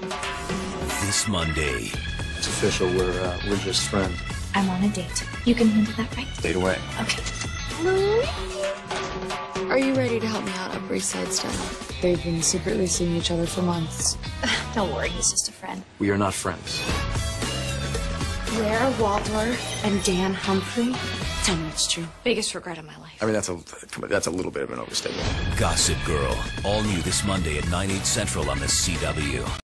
This Monday, It's official. We're uh, we're just friends. I'm on a date. You can handle that, right? Date away. Okay. Are you ready to help me out Upper East Side style? They've been secretly seeing each other for months. Don't worry, he's just a friend. We are not friends. Blair Waldorf and Dan Humphrey? Tell me it's true. Biggest regret of my life. I mean, that's a that's a little bit of an overstatement. Gossip Girl. All new this Monday at 9, 8 central on the CW.